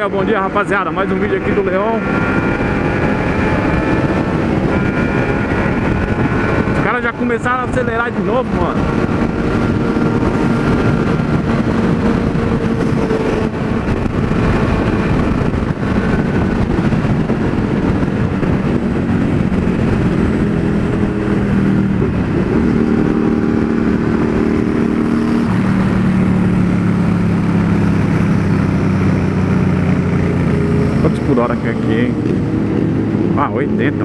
dia, bom dia rapaziada. Mais um vídeo aqui do Leão. Os caras já começaram a acelerar de novo, mano por hora que é aqui, hein? Ah, 80.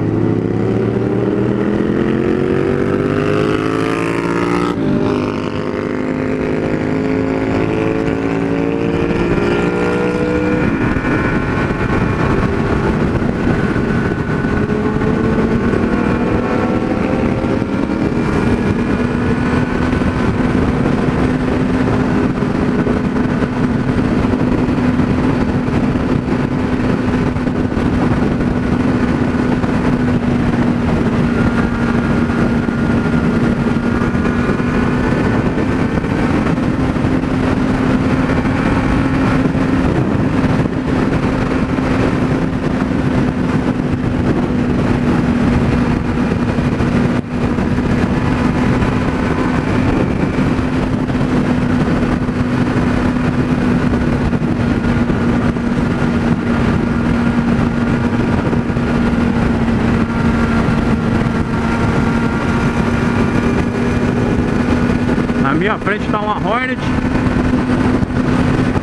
Frente está uma Hornet.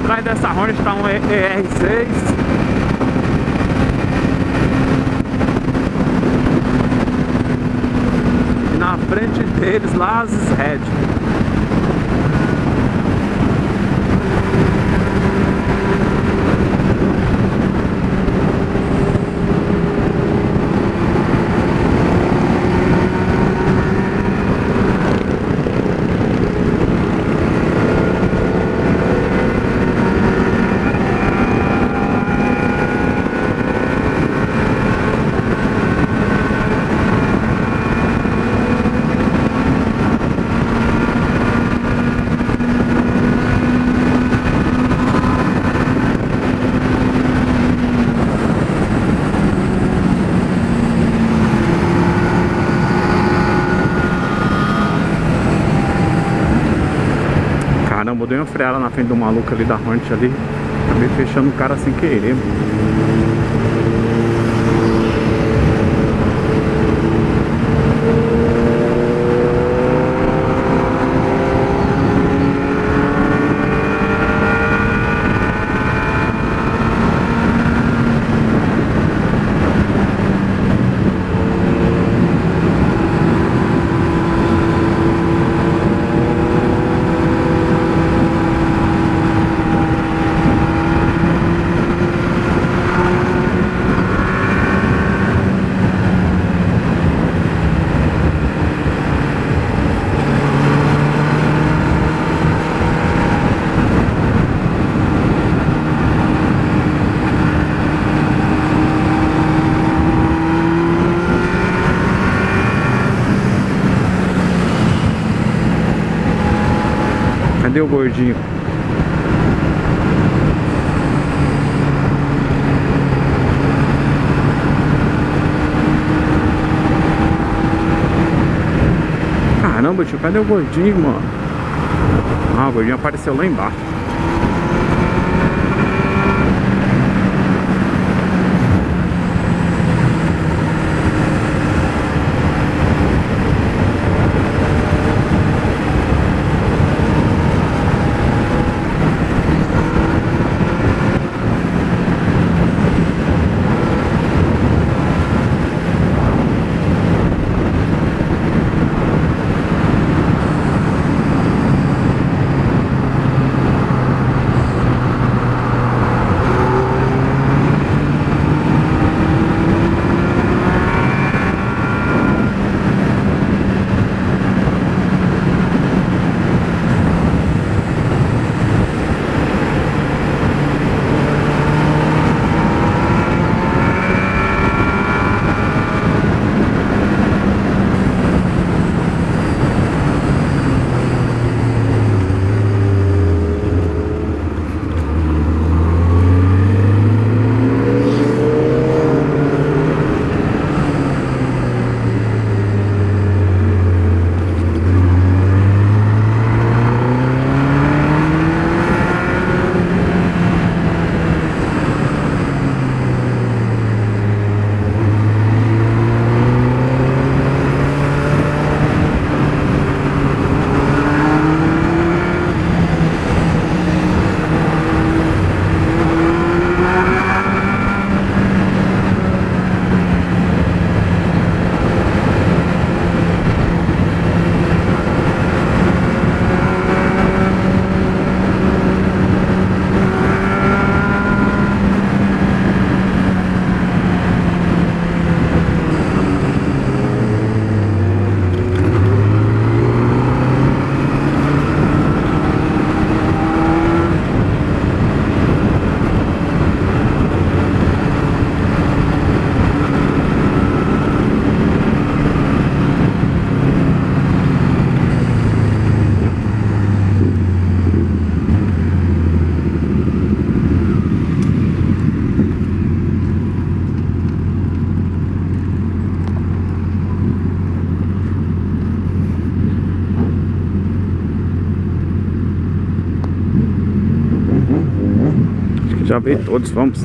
Atrás dessa Hornet está um ER6 E na frente deles lá as Red Dei uma freada na frente do maluco ali da Hornet ali. Acabei fechando o cara sem querer. Cadê o gordinho? Caramba, tio, cadê o gordinho, mano? Ah, o gordinho apareceu lá embaixo. Já veio todos, vamos.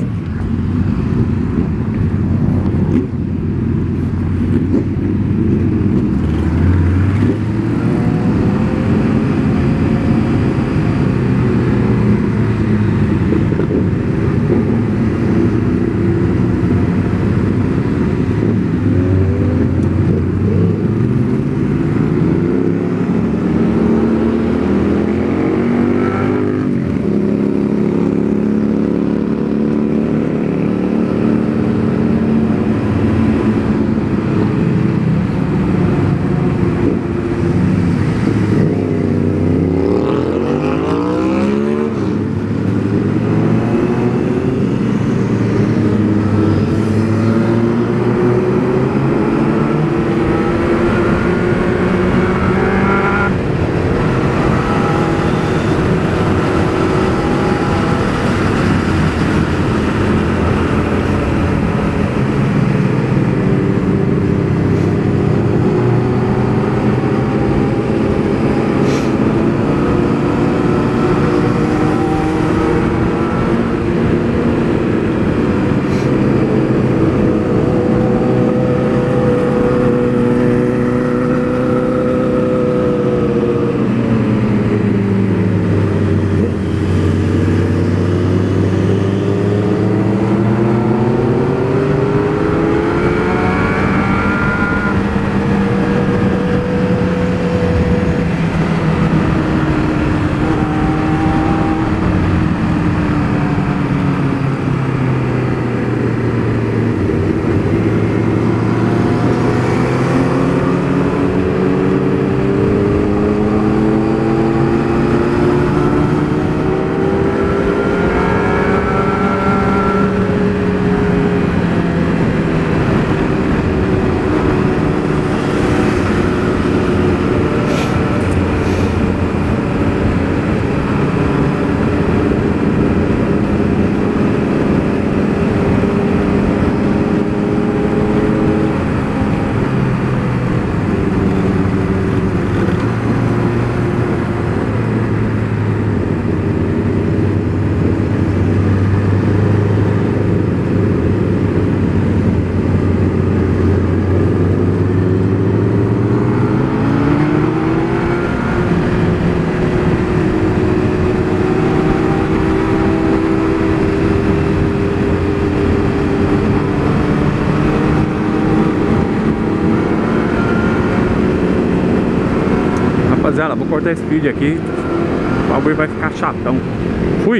Rapaziada, vou cortar esse vídeo aqui. O bagulho vai ficar chatão. Fui!